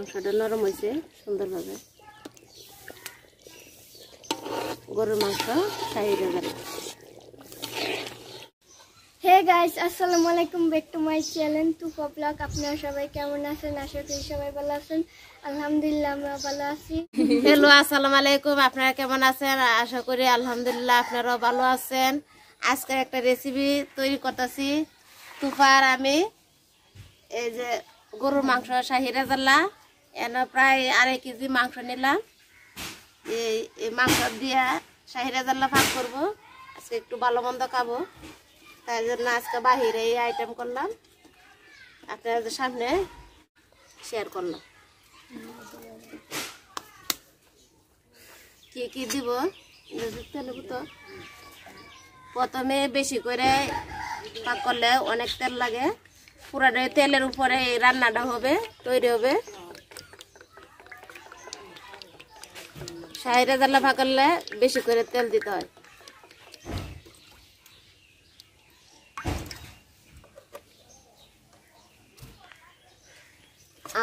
মাংসটা নরম হয়েছে সুন্দরভাবে। গরুর মাংস হে গাইস আসসালামু আলাইকুম ব্যাক টু মাই চ্যানেল টুকো ব্লগ। আপনারা সবাই কেমন আছেন? আশা করি সবাই ভালো আছেন। আলহামদুলিল্লাহ আমরা ভালো আছি। হ্যালো আসসালামু আলাইকুম আপনারা কেমন আছেন? আশা করি আলহামদুলিল্লাহ আপনারাও ভালো আছেন। আজকে একটা রেসিপি তৈরি করতেছি তুফার আমি। এই যে গরুর মাংস শাহি রেজাল্লা এন প্রায় আড়াই কেজি মাংস নিলাম। এই মাংস দিয়ে শাহি রেজাল্লা ভাগ করব। আজকে একটু ভালো মন্দ খাব। তাই জন্য আজকে বাহিরে এই আইটেম করলাম। আপনাদের সামনে শেয়ার করলাম। কি কি দিব? তেলের তো প্রথমে বেশি করে পাক করলে অনেক তেল লাগে। পুরাটা তেলের উপরে রান্নাটা হবে, তৈরি হবে। শাহিরা জ্বালা ফাঁকালে বেশি করে তেল দিতে হয়।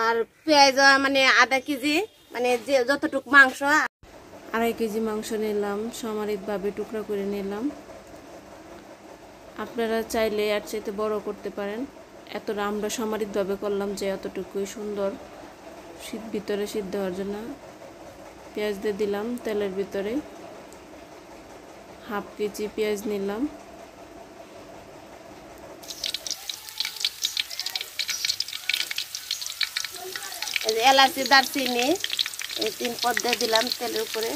আর পেঁয়াজ মানে আধা কেজি মানে যে যতটুক মাংস। আড়াই কেজি মাংস নিলাম, সমারিতভাবে টুকরা করে নিলাম। আপনারা চাইলে আর চাইতে বড় করতে পারেন। এতটা আমরা সমারিতভাবে করলাম যে এতটুকুই সুন্দর শীত ভিতরে সিদ্ধ হওয়ার জন্য। পেঁয়াজ দিয়ে দিলাম তেলের ভিতরে। হাফ কেজি পেঁয়াজ নিলাম। এলাচি, দারচিনি, এই তিন পদ্মা দিলাম তেলের উপরে।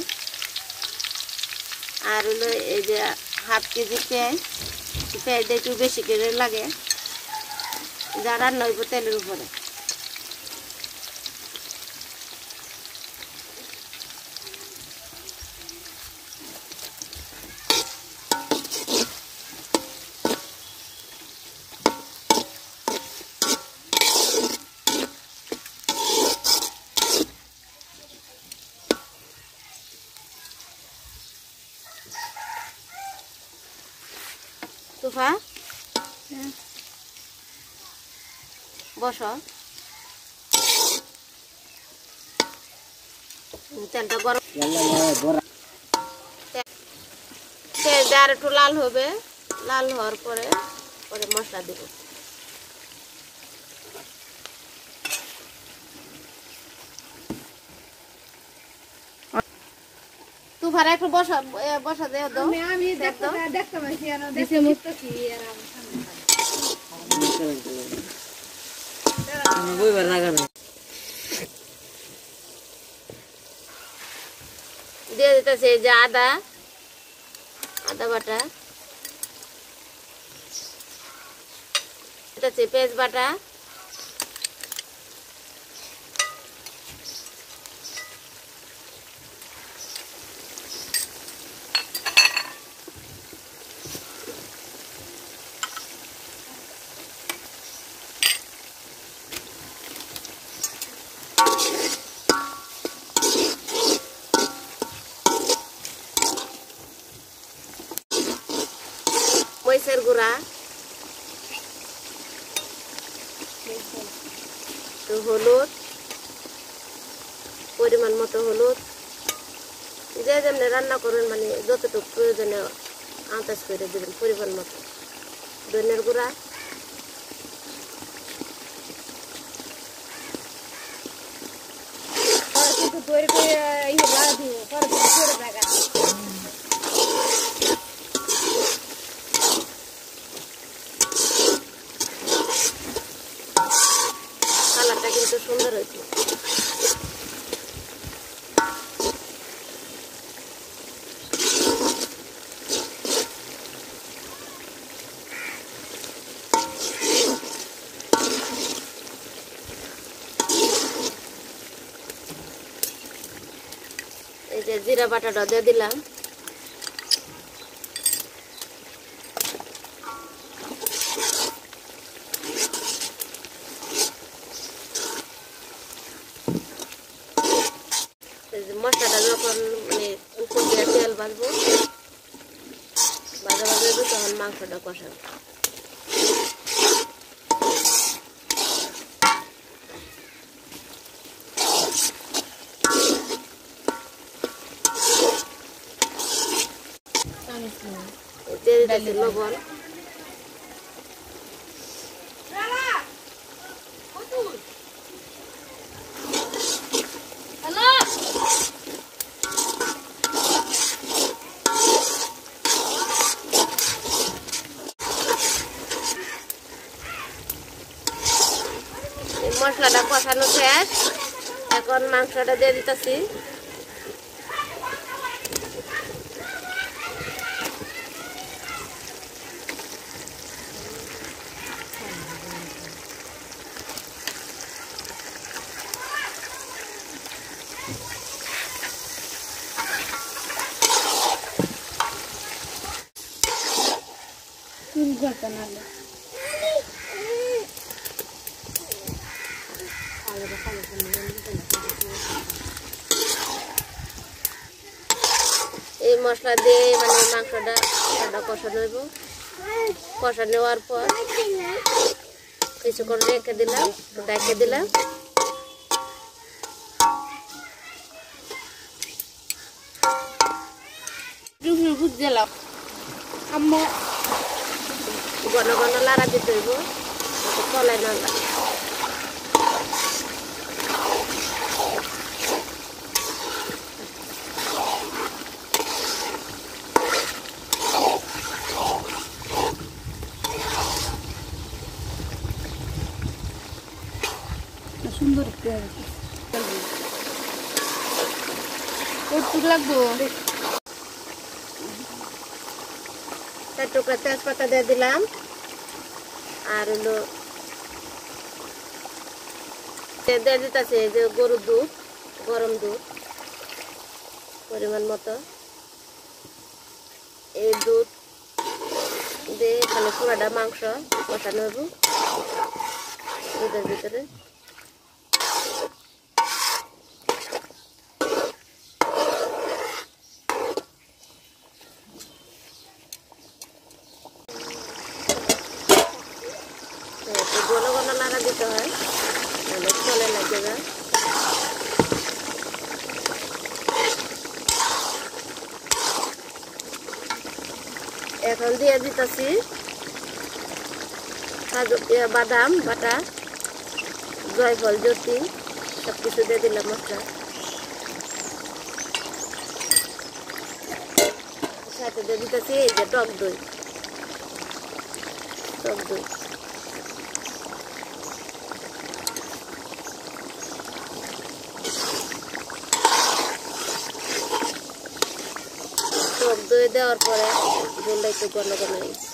আর হলো এই যে হাফ কেজি পেঁয়াজ পেঁয়াজটা একটু বেশি করে লাগে। যা রান্না হইব তেলের উপরে। তুফা বস। তেলটা গরম তেলটা আর একটু লাল হবে। লাল হওয়ার পরে পরে মশলা দিব। তুফার একটু বসা বসা দাও দিছে মুখ। দিয়ে দিতেছে এই যে আদা আদা বাটা। দিতেছে পেঁয়াজ বাটা। মরিচের গুঁড়া তো হলুদ পরিমাণ মতো হলুদ যে যেমনি রান্না করবেন মানে যতটুকু প্রয়োজনে আন্দাজ করে দেবেন পরিমাণ মতো ধনের গুঁড়া কালারটা কিন্তু সুন্দর হয়েছে এই যে জিরা বাটাটা দিয়ে দিলাম। মশলাটা যখন মানে উপর দিয়ে তেল বাজবো বাজা বাজা তখন মাংসটা কষাবো। লবণ। মশলাটা কষানো শেষ। এখন মাংসটা দিয়ে দিতেছি। করতে নাহলে। এই মশলা দিয়ে মানে মাংসটা কষানো হইব। কষা নেওয়ার পর কিছুক্ষণ রেখে দিলাম রেখে দিলাম। দিলাম আম্মু ঘন ঘন লাড়া দিতে হইব যাতে কলাই না লাগে। সুন্দর একটু হয়েছে কতটুকু লাগবো চার টুকরা তেজপাতা দিয়ে দিলাম। আর হলো দিয়ে দিতেছে যে গরুর দুধ, গরম দুধ, পরিমাণ মতো। এই দুধ দিয়ে এখানে পুরাটা মাংস কষানো হইব। দুধের ভিতরে তো একটু ঘন ঘন লাগা দিতে হয় নাহলে না? এখন দিয়ে দিতেছি। বাদাম, বাটা জয়ফল জ্যোতি সব কিছু দিয়ে দিলাম মশলা। সাথে দিয়ে দিতেছি এই যে টক দই। টক দই টক দই দেওয়ার পরে ঝোলটা একটু ঘন ঘন হয়েছে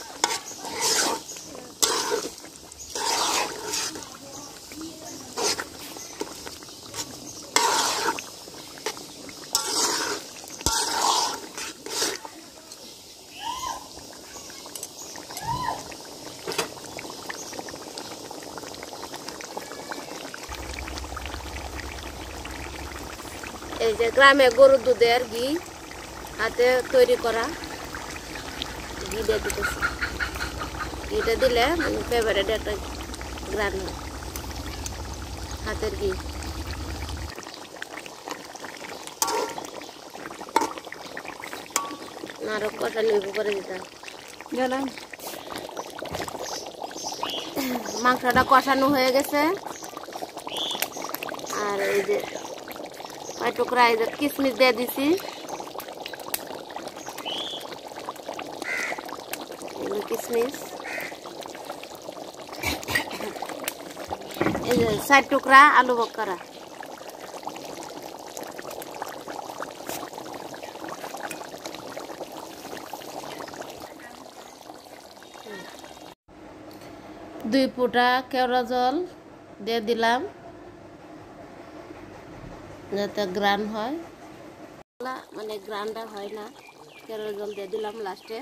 এই যে গ্রামে গরুর দুধের ঘি। হাতে তৈরি করা ঘি দিয়ে দিতেছি। ঘিটা দিলে মানে ফেভারেট একটা গ্রাম হাতের ঘি। আরও কষা নিব করে দিতাম গেলাম মাংসটা কষানো হয়ে গেছে। আর এই যে টুকরা এই যে কিশমিশ দিয়ে দিছি এগুলো কিশমিশ চার টুকরা আলু বকরা দুই ফুটা কেওড়া জল দিয়ে দিলাম, যাতে গ্রান হয়। মানে গ্রানটা হয় না, কেওড়া জল দিয়ে দিলাম লাস্টে।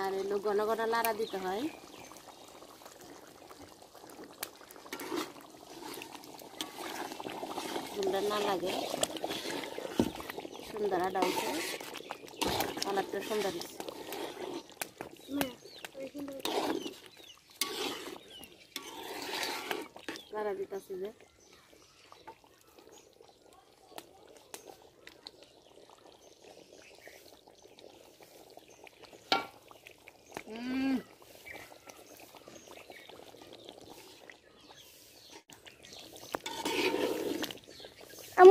আর এলো ঘন ঘন লাড়া দিতে হয়। সুন্দর না লাগে। সুন্দর আডা উঠে কালারটা সুন্দর হয়েছে। লাড়া দিতেছি যে।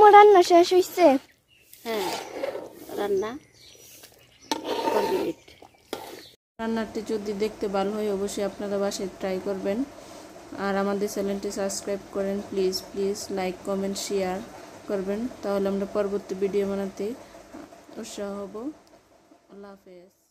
আমার রান্না শেষ হয়েছে হ্যাঁ রান্না কমপ্লিট রান্নাটি যদি দেখতে ভালো হয় অবশ্যই আপনারা বাসায় ট্রাই করবেন। আর আমাদের চ্যানেলটি সাবস্ক্রাইব করেন। Please please like comment share করবেন। তাহলে আমরা পরবর্তী ভিডিও বানাতে উৎসাহ হব। আল্লাহ হাফেজ।